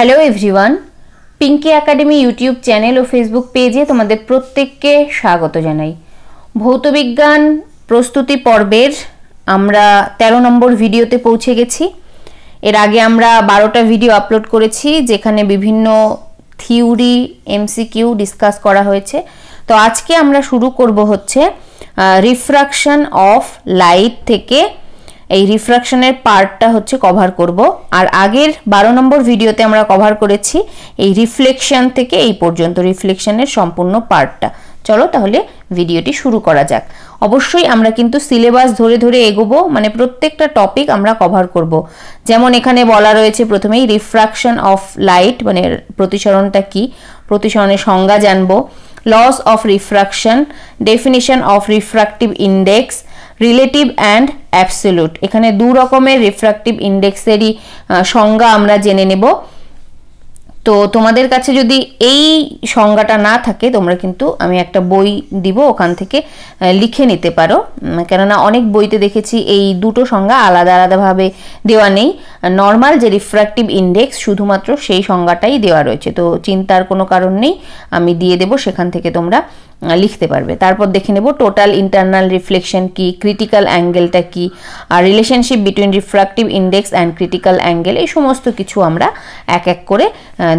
Hello everyone Pinky academy YouTube channel ও Facebook পেজে তোমাদের প্রত্যেককে স্বাগত জানাই। ভৌতবিজ্ঞান প্রস্তুতি পর্বের আমরা ১৩ নম্বর ভিডিওতে পৌঁছে গেছি। এর আগে আমরা বারোটা ভিডিও আপলোড করেছি, যেখানে বিভিন্ন থিওরি এমসিকিউ ডিসকাস করা হয়েছে। তো আজকে আমরা শুরু করব হচ্ছে রিফ্রাকশন অফ লাইট থেকে এই রিফ্রাকশনের পার্টটা হচ্ছে কভার করব। আর আগের বারো নম্বর ভিডিওতে আমরা কভার করেছি এই রিফ্লেকশন থেকে এই পর্যন্ত রিফ্লেকশনের সম্পূর্ণ পার্টটা চলো তাহলে ভিডিওটি শুরু করা যাক। অবশ্যই আমরা কিন্তু সিলেবাস ধরে ধরে এগোবো মানে প্রত্যেকটা টপিক আমরা কভার করব। যেমন এখানে বলা রয়েছে প্রথমেই রিফ্রাকশন অফ লাইট মানে প্রতিসরণটা কি? প্রতিসরণের সংজ্ঞা জানব। Laws of refraction definition of refractive index relative and absolute এখানে দু রকমের রিফ্রাক্টিভ ইন্ডেক্সেরই সংজ্ঞা আমরা জেনে নেব। তো তোমাদের কাছে যদি এই সংজ্ঞাটা না থাকে, তোমরা কিন্তু আমি একটা বই দিব, ওখান থেকে লিখে নিতে পারো। কেননা অনেক বইতে দেখেছি এই দুটো সংজ্ঞা আলাদা আলাদাভাবে দেওয়া নেই। নর্মাল যে রিফ্র্যাক্টিভ ইন্ডেক্স শুধুমাত্র সেই সংজ্ঞাটাই দেওয়া রয়েছে। তো চিন্তার কোনো কারণ নেই, আমি দিয়ে দেব, সেখান থেকে তোমরা লিখতে পারবে। তারপর দেখে নেব টোটাল ইন্টারনাল রিফ্লেকশন কি ক্রিটিক্যাল অ্যাঙ্গেলটা কি, আর relationship between refractive index and critical angle এই সমস্ত কিছু আমরা এক এক করে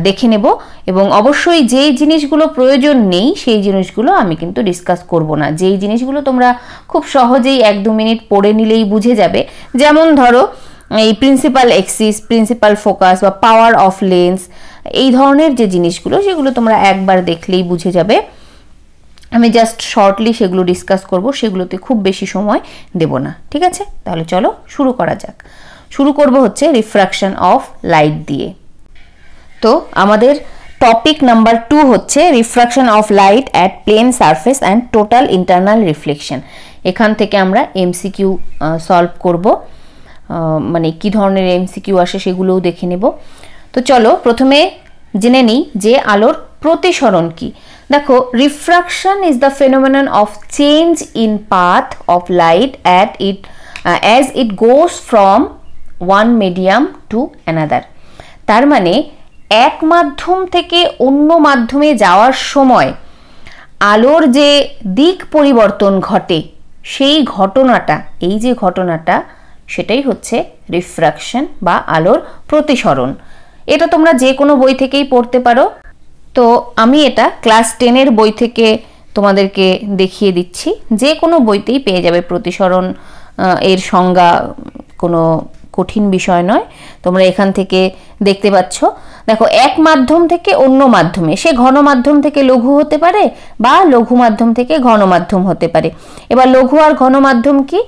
দেখে নেব। এবং অবশ্যই যেই জিনিসগুলো প্রয়োজন নেই, সেই জিনিসগুলো আমি কিন্তু ডিসকাস করব না। যেই জিনিসগুলো তোমরা খুব সহজেই এক দু মিনিট পড়ে নিলেই বুঝে যাবে। যেমন ধরো, এই প্রিন্সিপাল এক্সিস প্রিন্সিপাল ফোকাস বা পাওয়ার অফ লেন্স এই ধরনের যে জিনিসগুলো, সেগুলো তোমরা একবার দেখলেই বুঝে যাবে। আমি জাস্ট শর্টলি সেগুলো ডিসকাস করব, সেগুলোতে খুব বেশি সময় দেব না, ঠিক আছে? তাহলে চলো শুরু করা যাক। শুরু করব হচ্ছে রিফ্রাকশন অফ লাইট দিয়ে। তো আমাদের টপিক নাম্বার টু হচ্ছে refraction of light at plane surface and total internal reflection এখান থেকে আমরা এমসিকিউ সলভ করব। মানে কি ধরনের এমসিকিউ আসে সেগুলোও দেখে নেব। তো চলো প্রথমে জেনে নিই যে আলোর প্রতিসরণ কি। দেখো refraction is the phenomenon of change in path of light at it as it goes from one medium to another তার মানে এক মাধ্যম থেকে অন্য মাধ্যমে যাওয়ার সময় আলোর যে দিক পরিবর্তন ঘটে, সেই ঘটনাটা, এই যে ঘটনাটা, সেটাই হচ্ছে রিফ্রাকশন বা আলোর প্রতিসরণ। এটা তোমরা যে কোনো বই থেকেই পড়তে পারো। তো আমি এটা ক্লাস টেনের বই থেকে তোমাদেরকে দেখিয়ে দিচ্ছি। যে কোনো বইতেই পেয়ে যাবে প্রতিসরণ এর সংজ্ঞা কোনো কঠিন বিষয় নয়। তোমরা এখান থেকে দেখতে পাচ্ছ। দেখো, এক মাধ্যম থেকে অন্য মাধ্যমে, সে ঘন মাধ্যম থেকে লঘু হতে পারে বা লঘু মাধ্যম থেকে ঘন মাধ্যম হতে পারে। এবার লঘু আর ঘন মাধ্যম কি?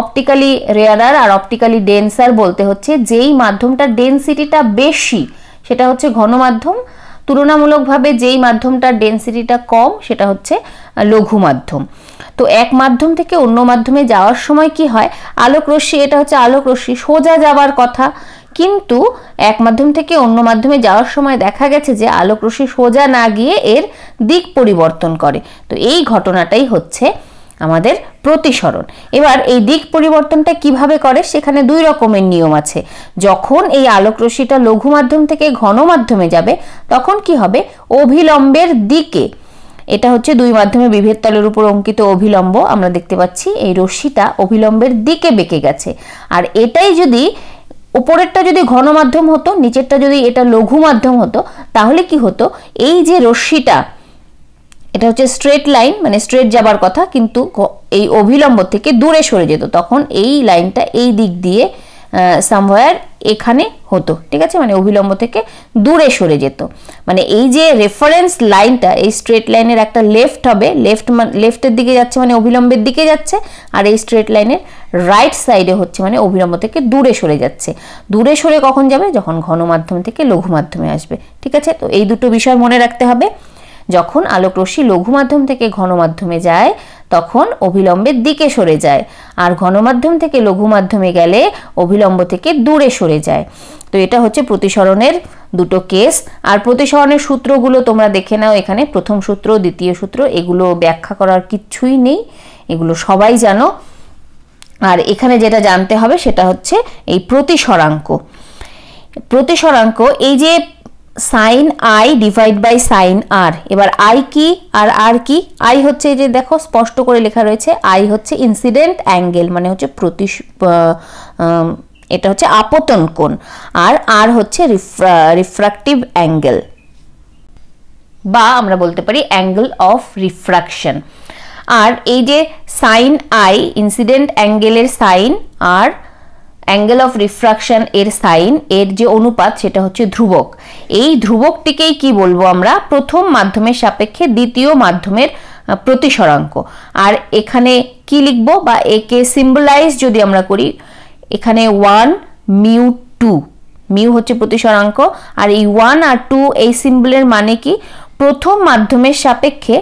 অপটিক্যালি রেয়ারার আর অপটিক্যালি ডেন্সার বলতে হচ্ছে যেই মাধ্যমটা ডেন্সিটিটা বেশি, সেটা হচ্ছে ঘন মাধ্যম তুলনামূলকভাবে যেই মাধ্যমটার ডেন্সিটিটা কম, সেটা হচ্ছে লঘু মাধ্যম। তো এক মাধ্যম থেকে অন্য মাধ্যমে যাওয়ার সময় কি হয়? আলোক রশ্মি, এটা হচ্ছে আলোক রশ্মি, সোজা যাওয়ার কথা। কিন্তু এক মাধ্যম থেকে অন্য মাধ্যমে যাওয়ার সময় দেখা গেছে যে, আলোক রশ্মি সোজা না গিয়ে এর দিক পরিবর্তন করে। তো এই ঘটনাটাই হচ্ছে আমাদের প্রতিসরণ। এবার এই দিক পরিবর্তনটা কীভাবে করে সেখানে দুই রকমের নিয়ম আছে। যখন এই আলোক রশ্মিটা লঘু মাধ্যম থেকে ঘন মাধ্যমে যাবে, তখন কি হবে? অভিলম্বের দিকে। এটা হচ্ছে দুই মাধ্যমে বিভেদ তলের উপর অঙ্কিত অভিলম্ব। আমরা দেখতে পাচ্ছি এই রশ্মিটা অভিলম্বের দিকে বেঁকে গেছে। আর এটাই যদি উপরেরটা যদি ঘন মাধ্যম হতো, নিচেরটা যদি এটা লঘু মাধ্যম হতো, তাহলে কি হতো? এই যে রশ্মিটা এটা হচ্ছে স্ট্রেট লাইন মানে স্ট্রেট যাবার কথা, কিন্তু এই অভিলম্ব থেকে দূরে সরে যেত। তখন এই লাইনটা এই দিক দিয়ে সামওয়্যার এখানে হতো, ঠিক আছে? মানে অভিলম্ব থেকে দূরে সরে যেত। মানে এই যে রেফারেন্স লাইনটা এই স্ট্রেট লাইনের একটা লেফট হবে লেফট লেফটের দিকে যাচ্ছে মানে অভিলম্বের দিকে যাচ্ছে, আর এই স্ট্রেট লাইনের রাইট সাইডে হচ্ছে মানে অভিলম্ব থেকে দূরে সরে যাচ্ছে। দূরে সরে কখন যাবে? যখন ঘন মাধ্যম থেকে লঘু মাধ্যমে আসবে, ঠিক আছে? তো এই দুটো বিষয় মনে রাখতে হবে। যখন আলোক রশ্মি লঘু মাধ্যম থেকে ঘন মাধ্যমে যায়, তখন অভিলম্বের দিকে সরে যায়। আর ঘনমাধ্যম থেকে লঘু মাধ্যমে গেলে অভিলম্ব থেকে দূরে সরে যায়। তো এটা হচ্ছে প্রতিসরণের দুটো কেস। আর প্রতিসরণের সূত্রগুলো তোমরা দেখে নাও এখানে। প্রথম সূত্র, দ্বিতীয় সূত্র, এগুলো ব্যাখ্যা করার কিচ্ছুই নেই। এগুলো সবাই জানো। আর এখানে যেটা জানতে হবে সেটা হচ্ছে এই প্রতিসরাঙ্ক। প্রতিসরাঙ্ক, এই যে sine i divide by sine r এবার আই কি আর আর কি? আই হচ্ছে এই যে দেখো, স্পষ্ট করে লেখা রয়েছে আই হচ্ছে ইনসিডেন্ট অ্যাঙ্গেল মানে হচ্ছে প্রতি এটা হচ্ছে আপতন কোণ, আর আর হচ্ছে রিফ্রাক্টিভ অ্যাঙ্গেল বা আমরা বলতে পারি অ্যাঙ্গেল অফ রিফ্রাকশন আর এই যে sine I incident অ্যাঙ্গেলের sine r angle of refraction এর সাইন, এর যে অনুপাত সেটা হচ্ছে ধ্রুবক। এই ধ্রুবকটিকেই কি বলব আমরা? প্রথম মাধ্যমের সাপেক্ষে দ্বিতীয় মাধ্যমের প্রতিসরাঙ্ক। আর এখানে কি লিখব? বা একে সিম্বলাইজ যদি আমরা করি, এখানে ওয়ান মিউ টু মিউ হচ্ছে প্রতিসরাঙ্ক। আর এই ওয়ান আর টু এই সিম্বলের মানে কি? প্রথম মাধ্যমের সাপেক্ষে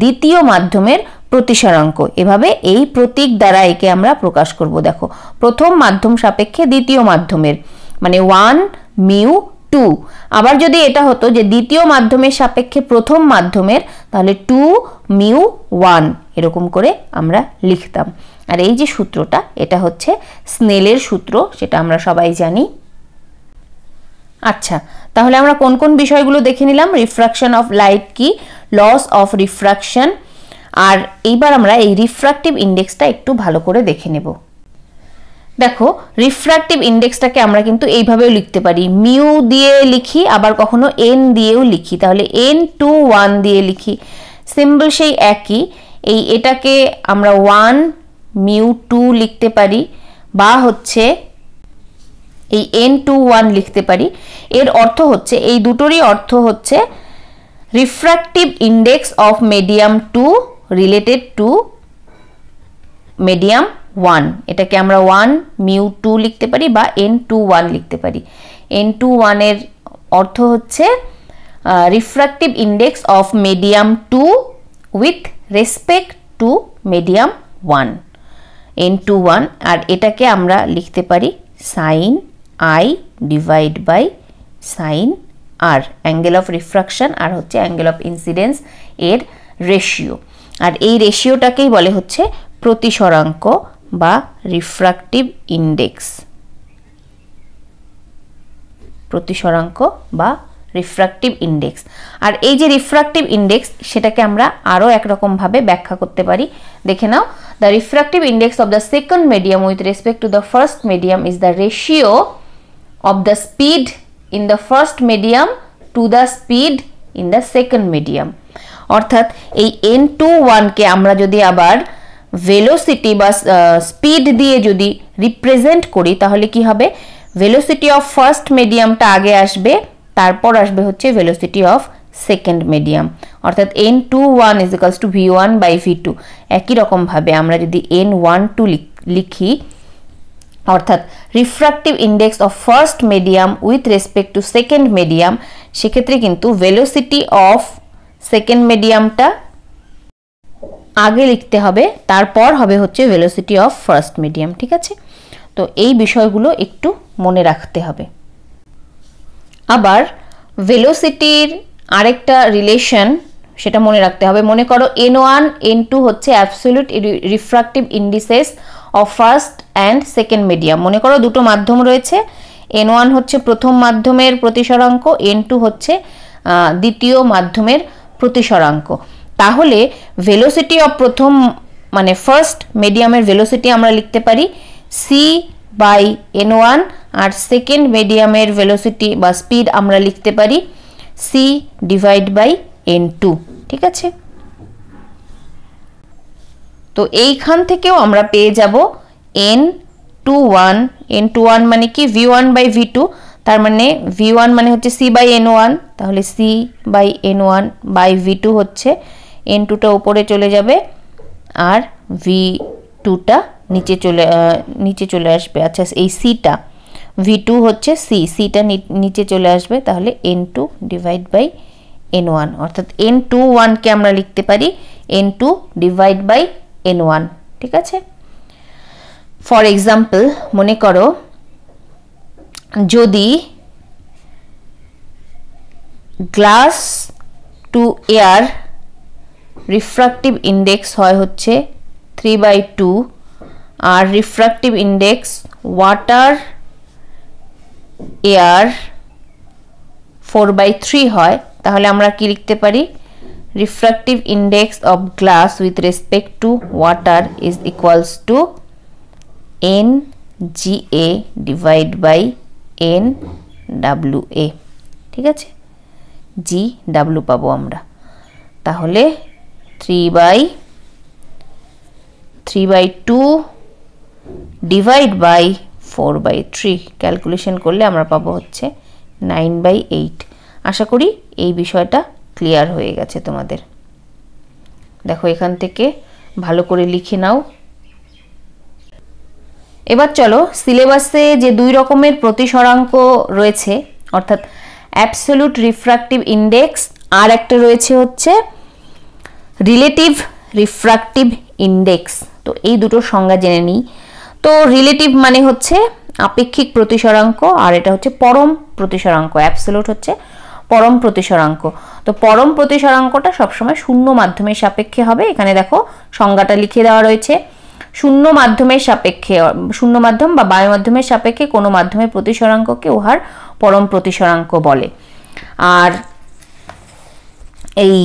দ্বিতীয় মাধ্যমের প্রতিসরাঙ্ক। এভাবে এই প্রতীক দ্বারা একে আমরা প্রকাশ করব। দেখো, প্রথম মাধ্যম সাপেক্ষে দ্বিতীয় মাধ্যমের মানে ওয়ান মিউ টু আবার যদি এটা হতো যে দ্বিতীয় মাধ্যমের সাপেক্ষে প্রথম মাধ্যমের, তাহলে টু মিউ ওয়ান এরকম করে আমরা লিখতাম। আর এই যে সূত্রটা, এটা হচ্ছে স্নেলের সূত্র, সেটা আমরা সবাই জানি। আচ্ছা তাহলে আমরা কোন কোন বিষয়গুলো দেখে নিলাম? রিফ্রাকশন অফ লাইট কি? লস অফ রিফ্রাকশন আর এইবার আমরা এই রিফ্রাক্টিভ ইন্ডেক্সটা একটু ভালো করে দেখে নেব। দেখো রিফ্রাক্টিভ ইন্ডেক্সটাকে আমরা কিন্তু এইভাবেও লিখতে পারি। মিউ দিয়ে লিখি, আবার কখনো এন দিয়েও লিখি। তাহলে এন টু ওয়ান দিয়ে লিখি। সিম্বল সেই একই। এই এটাকে আমরা ওয়ান মিউ টু লিখতে পারি, বা হচ্ছে এই এন টু ওয়ান লিখতে পারি। এর অর্থ হচ্ছে, এই দুটোরই অর্থ হচ্ছে refractive index of medium two related to medium one এটাকে আমরা ওয়ান মিউ টু লিখতে পারি বা এন টু ওয়ান লিখতে পারি। এন টু ওয়ানের অর্থ হচ্ছে refractive index of medium two with respect to medium one n two one আর এটাকে আমরা লিখতে পারি sine i divide by sine r angle of refraction আর হচ্ছে অ্যাঙ্গেল অফ ইনসিডেন্স এর রেশিও আর এই রেশিওটাকেই বলে হচ্ছে প্রতিসরাঙ্ক বা রিফ্রাক্টিভ ইন্ডেক্স প্রতিসরাঙ্ক বা রিফ্রাক্টিভ ইন্ডেক্স আর এই যে রিফ্রাক্টিভ ইন্ডেক্স সেটাকে আমরা আরও একরকমভাবে ব্যাখ্যা করতে পারি। দেখে নাও the refractive index of the second medium with respect to the first medium is the ratio of the speed in the first medium to the speed in the second medium অর্থাৎ এই N two ওয়ানকে আমরা যদি আবার velocity বা speed দিয়ে যদি represent করি, তাহলে কি হবে? ভেলোসিটি অফ ফার্স্ট মিডিয়ামটা আগে আসবে, তারপর আসবে হচ্ছে ভেলোসিটি অফ সেকেন্ড মিডিয়াম অর্থাৎ n two one is equals to v one by v two একই রকমভাবে আমরা যদি এন ওয়ান টু লিখি অর্থাৎ refractive index of first medium with respect to second medium সেক্ষেত্রে কিন্তু ভেলোসিটি অফ সেকেন্ড মিডিয়ামটা আগে লিখতে হবে, তারপর হবে হচ্ছে ভেলোসিটি অফ ফার্স্ট মিডিয়াম ঠিক আছে? তো এই বিষয়গুলো একটু মনে রাখতে হবে। আবার ভেলোসিটির আরেকটা রিলেশন সেটা মনে রাখতে হবে। মনে করো এন ওয়ান এন টু হচ্ছে absolute refractive indices of first and second medium মনে করো দুটো মাধ্যম রয়েছে। এন ওয়ান হচ্ছে প্রথম মাধ্যমের প্রতিসরাঙ্ক এন টু হচ্ছে দ্বিতীয় মাধ্যমের প্রতিসরাঙ্ক। তাহলে ভেলোসিটি অফ প্রথম মানে ফার্স্ট মিডিয়ামের ভেলোসিটি আমরা লিখতে পারি সি বাই এন ওয়ান আর সেকেন্ড মিডিয়ামের ভেলোসিটি বা স্পিড আমরা লিখতে পারি c divide by n two ঠিক আছে? তো এইখান থেকেও আমরা পেয়ে যাব n two one n two one মানে কি v one by v two তার মানে ভি ওয়ান মানে হচ্ছে সি বাই এন ওয়ান তাহলে c by n one by v two হচ্ছে এন টুটা উপরে চলে যাবে, আর ভি টুটা নিচে চলে নিচে চলে আসবে। আচ্ছা এই সিটা ভি টু হচ্ছে সি সিটা নিচে চলে আসবে, তাহলে n two divide by n one অর্থাৎ এন টু ওয়ানকে আমরা লিখতে পারি n two divide by n one ঠিক আছে? ফর এক্সাম্পল মনে করো যদি glass to air refractive index হয় হচ্ছে three by two R refractive index water air four by three হয়, তাহলে আমরা কি লিখতে পারি? Index of glass with respect to water is equals to n g a divide by n W A ঠিক আছে? জি ডাব্লু পাবো আমরা। তাহলে three by three by two divide by four by three calculation করলে আমরা পাবো হচ্ছে নাইন বাই এইট আশা করি এই বিষয়টা ক্লিয়ার হয়ে গেছে তোমাদের। দেখো এখান থেকে ভালো করে লিখে নাও। এবার চলো সিলেবাসে যে দুই রকমের প্রতিসরাঙ্ক রয়েছে, অর্থাৎ অ্যাবসোলুট রিফ্রাক্টিভ ইন্ডেক্স আর একটা রয়েছে হচ্ছে রিলেটিভ রিফ্রাক্টিভ ইন্ডেক্স তো এই দুটো সংজ্ঞা জেনে নিই। তো রিলেটিভ মানে হচ্ছে আপেক্ষিক প্রতিসরাঙ্ক, আর এটা হচ্ছে পরম প্রতিসরাঙ্ক। অ্যাবসোলুট হচ্ছে পরম প্রতিসরাঙ্ক। তো পরম প্রতিসরাঙ্কটা সবসময় শূন্য মাধ্যমের সাপেক্ষে হবে। এখানে দেখো, সংজ্ঞাটা লিখে দেওয়া রয়েছে। শূন্য মাধ্যমের সাপেক্ষে শূন্য মাধ্যম বা বায়ু মাধ্যমের সাপেক্ষে কোনো মাধ্যমের প্রতিসরাঙ্ককে উহার পরম প্রতিসরাঙ্ক বলে। আর এই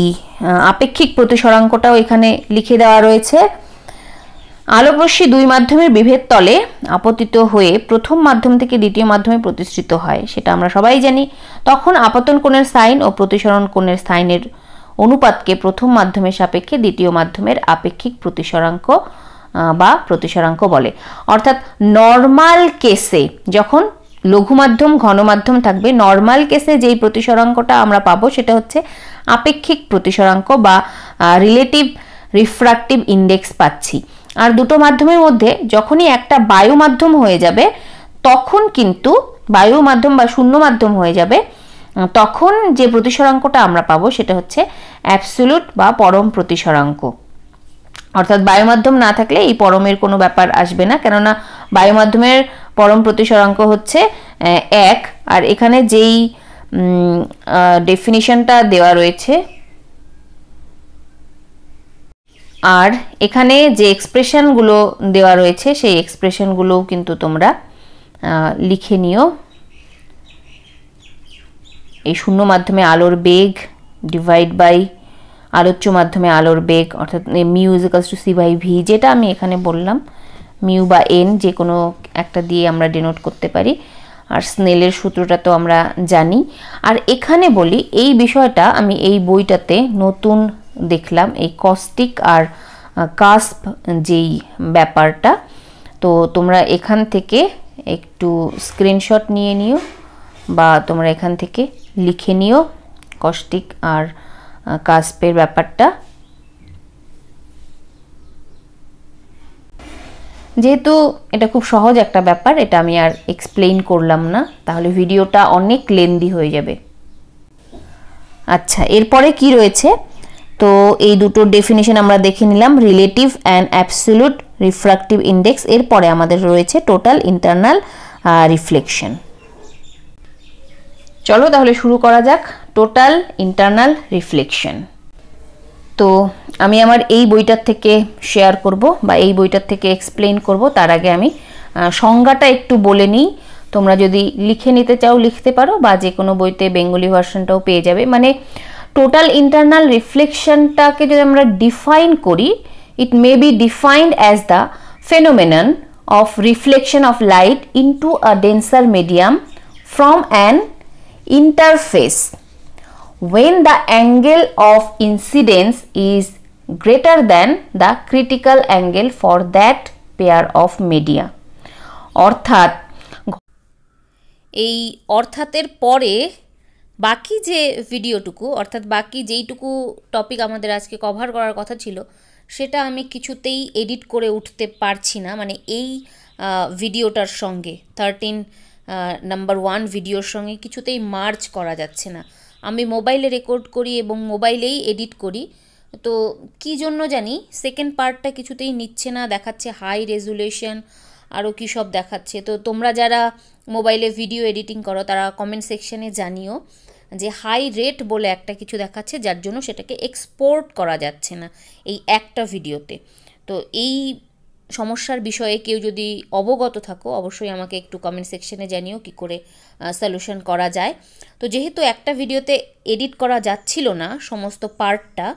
আপেক্ষিক প্রতিসরাঙ্কটাও এখানে লিখে দেওয়া রয়েছে। আলোকরশ্মি দুই মাধ্যমের বিভেদ তলে আপতিত হয়ে প্রথম মাধ্যম থেকে দ্বিতীয় মাধ্যমে প্রতিষ্ঠিত হয়, সেটা আমরা সবাই জানি। তখন আপতন কোণের সাইন ও প্রতিসরণ কোণের সাইনের অনুপাতকে প্রথম মাধ্যমের সাপেক্ষে দ্বিতীয় মাধ্যমের আপেক্ষিক প্রতিসরাঙ্ক বা প্রতিসরাঙ্ক বলে। অর্থাৎ নর্মাল কেসে যখন লঘু মাধ্যম ঘন মাধ্যম থাকবে নর্মাল কেসে যেই প্রতিসরাঙ্কটা আমরা পাবো সেটা হচ্ছে আপেক্ষিক প্রতিসরাঙ্ক বা রিলেটিভ রিফ্রাক্টিভ ইন্ডেক্স পাচ্ছি। আর দুটো মাধ্যমের মধ্যে যখনই একটা বায়ু মাধ্যম হয়ে যাবে, তখন কিন্তু বায়ু মাধ্যম বা শূন্য মাধ্যম হয়ে যাবে তখন যে প্রতিসরাঙ্কটা আমরা পাবো সেটা হচ্ছে অ্যাবসুলুট বা পরম প্রতিসরাঙ্ক। অর্থাৎ বায়ুমাধ্যম না থাকলে এই পরমের কোনো ব্যাপার আসবে না। কেননা বায়ুমাধ্যমের পরম প্রতিসরাঙ্ক হচ্ছে এক। আর এখানে যেই ডেফিনিশনটা দেওয়া রয়েছে, আর এখানে যে এক্সপ্রেশনগুলো দেওয়া রয়েছে, সেই এক্সপ্রেশনগুলোও কিন্তু তোমরা লিখে নিও। এই শূন্য মাধ্যমে আলোর বেগ ডিভাইড বাই আলোচ্য মাধ্যমে আলোর বেগ, অর্থাৎ mu is equals to C by V যেটা আমি এখানে বললাম। মিউ বা এন যে কোনো একটা দিয়ে আমরা ডেনোট করতে পারি। আর স্নেলের সূত্রটা তো আমরা জানি। আর এখানে বলি, এই বিষয়টা আমি এই বইটাতে নতুন দেখলাম, এই কস্টিক আর কাস্প যেই ব্যাপারটা। তো তোমরা এখান থেকে একটু স্ক্রিনশট নিয়ে নিও বা তোমরা এখান থেকে লিখে নিও কস্টিক আর কাস্পের ব্যাপারটা। যেহেতু এটা খুব সহজ একটা ব্যাপার, এটা আমি আর এক্সপ্লেইন করলাম না, তাহলে ভিডিওটা অনেক লেন্দি হয়ে যাবে। আচ্ছা এরপরে কি রয়েছে? তো এই দুটো ডেফিনেশন আমরা দেখে নিলাম relative and absolute refractive index এরপরে আমাদের রয়েছে টোটাল ইন্টারনাল রিফ্লেকশন চলো তাহলে শুরু করা যাক। টোটাল ইন্টারনাল রিফ্লেকশন তো আমি আমার এই বইটার থেকে শেয়ার করব বা এই বইটার থেকে এক্সপ্লেন করব। তার আগে আমি সংজ্ঞাটা একটু বলে নিই। তোমরা যদি লিখে নিতে চাও, লিখতে পারো বা যে কোনো বইতে বেঙ্গলি ভার্সনটাও পেয়ে যাবে। মানে টোটাল ইন্টারনাল রিফ্লেকশনটাকে যদি আমরা ডিফাইন করি it may be defined as the phenomenon of reflection of light into a denser medium from an interface when the angle of incidence is greater than the critical angle for that pair of media. অর্থাৎ, এই অর্থাতের পরে বাকি যে ভিডিওটুকু, অর্থাৎ বাকি যেইটুকু topic আমাদের আজকে কভার করার কথা ছিল, সেটা আমি কিছুতেই এডিট করে উঠতে পারছি না মানে এই ভিডিওটার সঙ্গে। থার্টিন নাম্বার ওয়ান ভিডিওর সঙ্গে কিছুতেই মার্চ করা যাচ্ছে না। আমি মোবাইলে রেকর্ড করি এবং মোবাইলেই এডিট করি। তো কি জন্য জানি সেকেন্ড পার্টটা কিছুতেই নিচ্ছে না, দেখাচ্ছে হাই রেজুলেশন আরও কী সব দেখাচ্ছে। তো তোমরা যারা মোবাইলে ভিডিও এডিটিং করো, তারা কমেন্ট সেকশানে জানিও যে হাই রেট বলে একটা কিছু দেখাচ্ছে, যার জন্য সেটাকে এক্সপোর্ট করা যাচ্ছে না এই একটা ভিডিওতে তো এই সমস্যার বিষয়ে কেউ যদি অবগত থাকো, অবশ্যই আমাকে একটু কমেন্ট সেকশনে জানিও কি করে সলিউশন করা যায়। তো যেহেতু একটা ভিডিওতে এডিট করা যাচ্ছিল না সমস্ত পার্টটা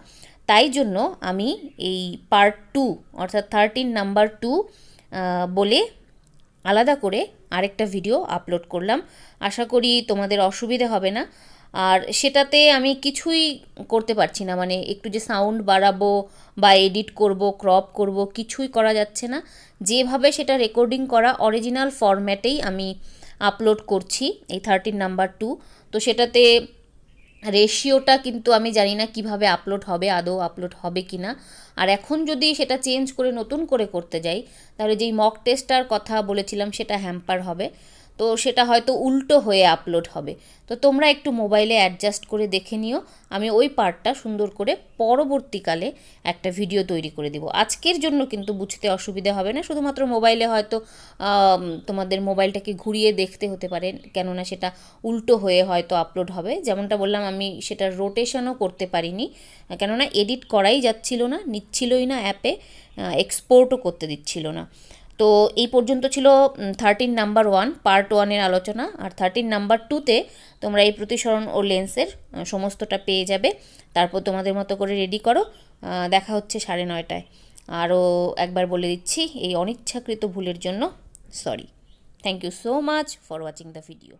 তাই জন্য আমি এই পার্ট টু অর্থাৎ থার্টিন নাম্বার টু বলে আলাদা করে আরেকটা ভিডিও আপলোড করলাম। আশা করি তোমাদের অসুবিধে হবে না। আর সেটাতে আমি কিছুই করতে পারছি না। মানে একটু যে সাউন্ড বাড়াবো বা এডিট করব ক্রপ করব, কিছুই করা যাচ্ছে না। যেভাবে সেটা রেকর্ডিং করা অরিজিনাল ফরম্যাটেই আমি আপলোড করছি এই থার্টিন নাম্বার টু তো সেটাতে রেশিওটা কিন্তু আমি জানি না কীভাবে আপলোড হবে, আদৌ আপলোড হবে কি না আর এখন যদি সেটা চেঞ্জ করে নতুন করে করতে যাই, তাহলে যেই মক টেস্টার কথা বলেছিলাম সেটা হ্যাম্পার হবে। তো সেটা হয়তো উল্টো হয়ে আপলোড হবে। তো তোমরা একটু মোবাইলে অ্যাডজাস্ট করে দেখে নিও। আমি ওই পার্টটা সুন্দর করে পরবর্তীকালে একটা ভিডিও তৈরি করে দিব। আজকের জন্য কিন্তু বুঝতে অসুবিধা হবে না। শুধুমাত্র মোবাইলে হয়তো তোমাদের মোবাইলটাকে ঘুরিয়ে দেখতে হতে পারে, কেননা সেটা উল্টো হয়ে হয়তো আপলোড হবে। যেমনটা বললাম, আমি সেটার রোটেশনও করতে পারিনি। কেননা এডিট করাই যাচ্ছিল না, নিচ্ছিলই না অ্যাপে এক্সপোর্টও করতে দিচ্ছিল না। তো এই পর্যন্ত ছিল থার্টিন নাম্বার ওয়ান পার্ট ওয়ানের আলোচনা। আর থার্টিন নাম্বার টুতে তোমরা এই প্রতিসরণ ও লেন্সের সমস্তটা পেয়ে যাবে। তারপর তোমাদের মতো করে রেডি করো। দেখা হচ্ছে সাড়ে নয়টায়। আরও একবার বলে দিচ্ছি, এই অনিচ্ছাকৃত ভুলের জন্য sorry thank you so much for watching the video